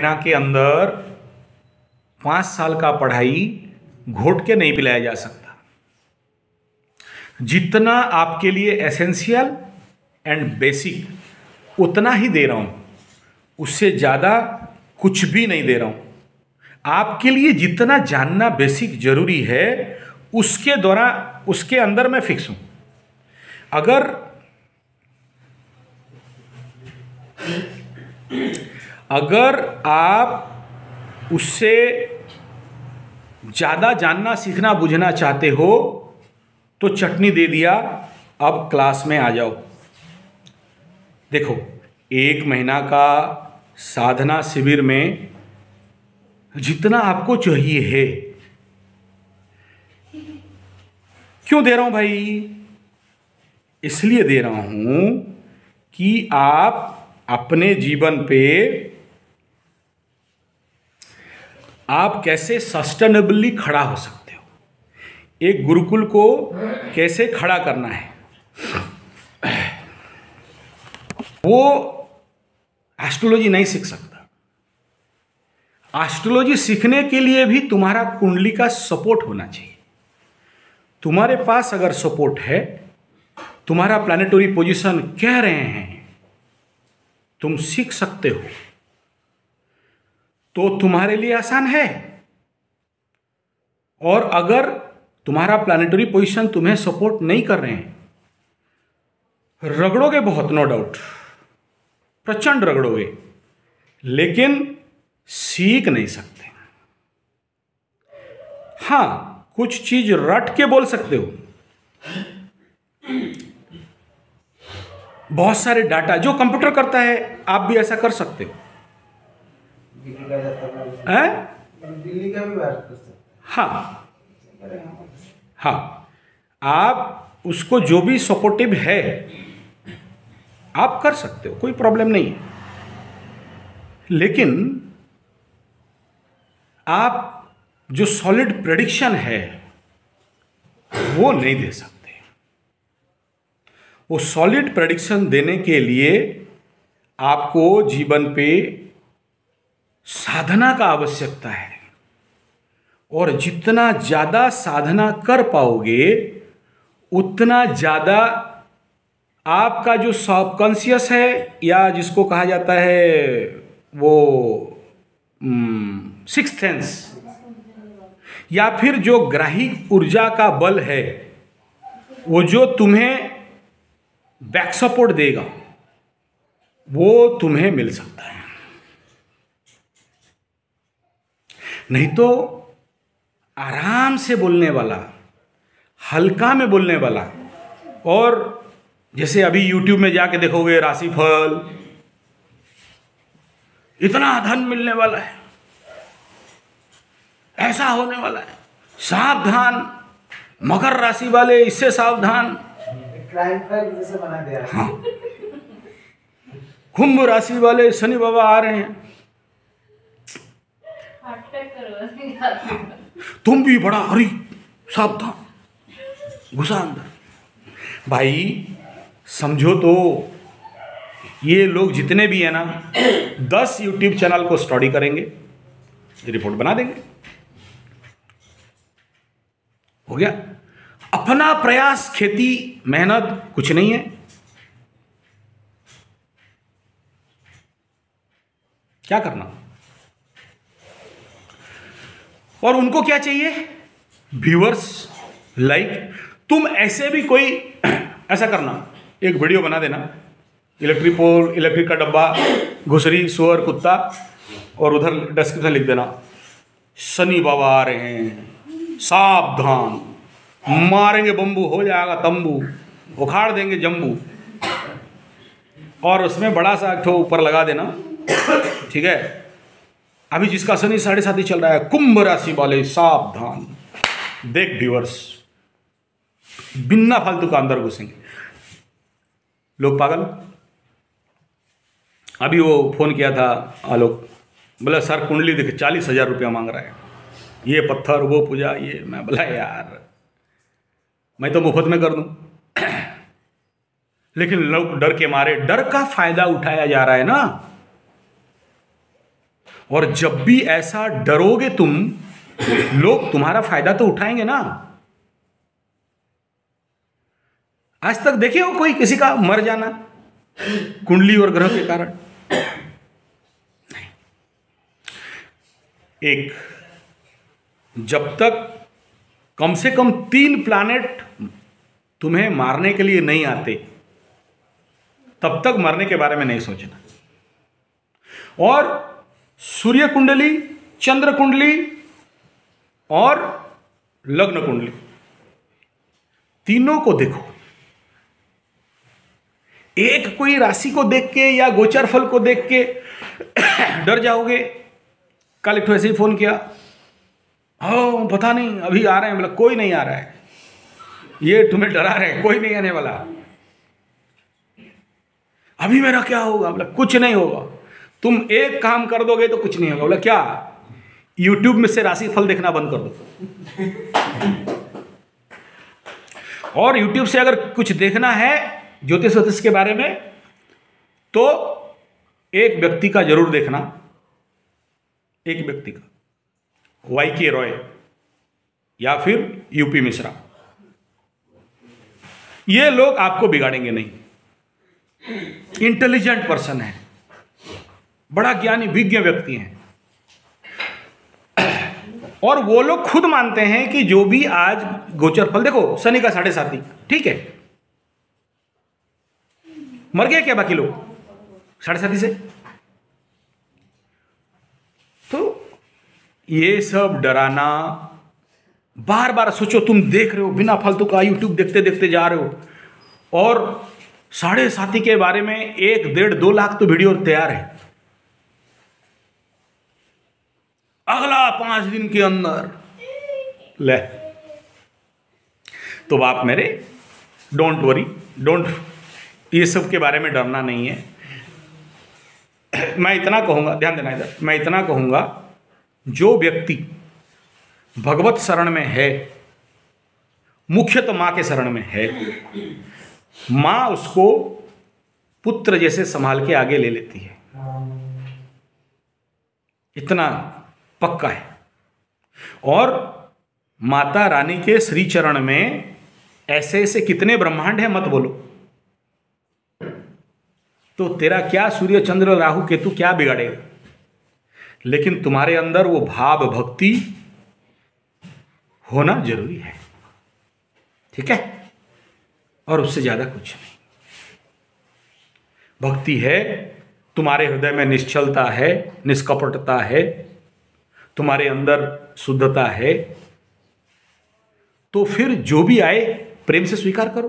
महीना के अंदर पाँच साल का पढ़ाई घोट के नहीं पिलाया जा सकता। जितना आपके लिए एसेंशियल एंड बेसिक उतना ही दे रहा हूँ। उससे ज़्यादा कुछ भी नहीं दे रहा हूँ। आपके लिए जितना जानना बेसिक ज़रूरी है, उसके द्वारा, उसके अंदर मैं फिक्स हूँ। अगर अगर आप उससे ज़्यादा जानना, सीखना, बुझना चाहते हो तो चटनी दे दिया, अब क्लास में आ जाओ। देखो, एक महीना का साधना शिविर में जितना आपको चाहिए है। क्यों दे रहा हूँ भाई? इसलिए दे रहा हूँ कि आप अपने जीवन पे आप कैसे सस्टेनेबली खड़ा हो सकते हो? एक गुरुकुल को कैसे खड़ा करना है? वो एस्ट्रोलॉजी नहीं सीख सकता। एस्ट्रोलॉजी सीखने के लिए भी तुम्हारा कुंडली का सपोर्ट होना चाहिए। तुम्हारे पास अगर सपोर्ट है, तुम्हारा प्लानिटरी पोजीशन कह रहे हैं, तुम सीख सकते हो। तो तुम्हारे लिए आसान है। और अगर तुम्हारा प्लानिटरी पोजीशन तुम्हें सपोर्ट नहीं कर रहे हैं, रगड़ोगे बहुत नो डाउट प्रचंड रगड़ोगे, लेकिन सीख नहीं सकते। हाँ, कुछ चीज़ रट के बोल सकते हो। बहुत सारे डाटा जो कंप्यूटर करता है, आप भी ऐसा कर सकते हो। हैं? दिल्ली का भी हाँ। हाँ। आप उसको जो भी सपोर्टिव है आप कर सकते हो कोई प्रॉब्लम नहीं है। लेकिन आप जो सॉलिड प्रेडिक्शन है वो नहीं दे सकते। वो सॉलिड प्रेडिक्शन देने के लिए आपको जीवन पे साधना का आवश्यकता है। और जितना ज़्यादा साधना कर पाओगे, उतना ज़्यादा आपका जो सबकॉन्शियस है, या जिसको कहा जाता है, वो सिक्स सेंस या फिर जो ग्राहिक ऊर्जा का बल है, वो जो तुम्हें बैक सपोर्ट देगा, वो तुम्हें मिल सकता है। नहीं तो आराम से बोलने वाला हल्का में बोलने वाला। और जैसे अभी यूट्यूब में जाके देखोगे राशिफल इतना धन मिलने वाला है। ऐसा होने वाला है। सावधान मकर राशि वाले इससे सावधान। हाँ। कुंभ राशि वाले शनि बाबा आ रहे हैं। तुम भी बड़ा हरी सावधान। घुसा अंदर। भाई, समझो तो ये लोग जितने भी हैं ना, दस यूट्यूब चैनल को स्टडी करेंगे रिपोर्ट बना देंगे। हो गया? अपना प्रयास, खेती, मेहनत, कुछ नहीं है। क्या करना? और उनको क्या चाहिए? व्यूअर्स लाइक तुम ऐसे भी कोई ऐसा करना। एक वीडियो बना देना। इलेक्ट्रिक पोल इलेक्ट्रिक का डब्बा, घुसरी, सुअर, कुत्ता, और उधर डिस्क्रिप्शन लिख देना। शनि बाबा आ रहे हैं। सावधान। मारेंगे बम्बू हो जाएगा तंबू। उखाड़ देंगे जम्बू और उसमें बड़ा सा ठो ऊपर लगा देना। ठीक है? अभी जिसका शनि साढ़े सात ही चल रहा है, कुंभ राशि वाले सावधान। देख व्यूअर्स बिना फालतू का अंदर घुसेंगे। लोग पागल? अभी वो फ़ोन किया था आलोक, बोला, सर, कुंडली देखे, चालीस हज़ार रुपया मांग रहा है। ये पत्थर, वो पूजा, ये। मैं बोला, यार, मैं तो मुफ़्त में कर दूँ। लेकिन लोग डर के मारे, डर का फ़ायदा उठाया जा रहा है ना। और जब भी ऐसा डरोगे तुम, लोग तुम्हारा फ़ायदा तो उठाएँगे ना। आज तक देखे हो कोई किसी का मर जाना? कुंडली और ग्रह के कारण। एक, जब तक कम से कम तीन प्लानेट तुम्हें मारने के लिए नहीं आते, तब तक मरने के बारे में नहीं सोचना। और सूर्य कुंडली चंद्र कुंडली और लग्न कुंडली तीनों को देखो। एक कोई राशि को देख के या गोचर फल को देख के डर जाओगे। कल एक ऐसे ही फ़ोन किया। हो, पता नहीं, अभी आ रहे हैं मतलब कोई नहीं आ रहा है। ये तुम्हें डरा रहे हैं, कोई नहीं आने वाला। अभी मेरा क्या होगा मतलब कुछ नहीं होगा। तुम एक काम कर दोगे तो कुछ नहीं होगा। बोला, क्या? यूट्यूब में से राशि फल देखना बंद कर दो। और यूट्यूब से अगर कुछ देखना है ज्योतिष वोतिष के बारे में तो एक व्यक्ति का ज़रूर देखना। एक व्यक्ति का। वाई के रॉय या फिर यूपी मिश्रा। ये लोग आपको बिगाड़ेंगे नहीं। इंटेलिजेंट पर्सन है। बड़ा ज्ञानी, विज्ञ व्यक्ति हैं। और वो लोग खुद मानते हैं कि जो भी आज गोचर फल, देखो, शनि का साढ़े साथी ठीक है? मर गया क्या बाकी लोग? साढ़े साथी से? तो ये सब डराना बार बार सोचो, तुम देख रहे हो, बिना फालतू का यूट्यूब देखते देखते जा रहे हो। और साढ़े साथी के बारे में एक डेढ़ दो लाख तो वीडियो तैयार है। अगला पाँच दिन के अंदर। ले। तो बाप मेरे डोंट वरी डोंट ये सब के बारे में डरना नहीं है। मैं इतना कहूँगा, ध्यान देना इधर, मैं इतना कहूँगा, जो व्यक्ति भगवत शरण में है मुख्यतः माँ के शरण में है, माँ उसको पुत्र जैसे संभाल के आगे ले लेती है। इतना पक्का है। और माता रानी के श्री चरण में ऐसे ऐसे कितने ब्रह्मांड है, मत बोलो। तो तेरा क्या सूर्य चंद्र राहु केतु क्या बिगाड़ेगा? लेकिन तुम्हारे अंदर वो भाव भक्ति होना ज़रूरी है। ठीक है? और उससे ज़्यादा कुछ नहीं। भक्ति है, तुम्हारे हृदय में निश्चलता है, निष्कपटता है तुम्हारे अंदर शुद्धता है तो फिर जो भी आए प्रेम से स्वीकार करो।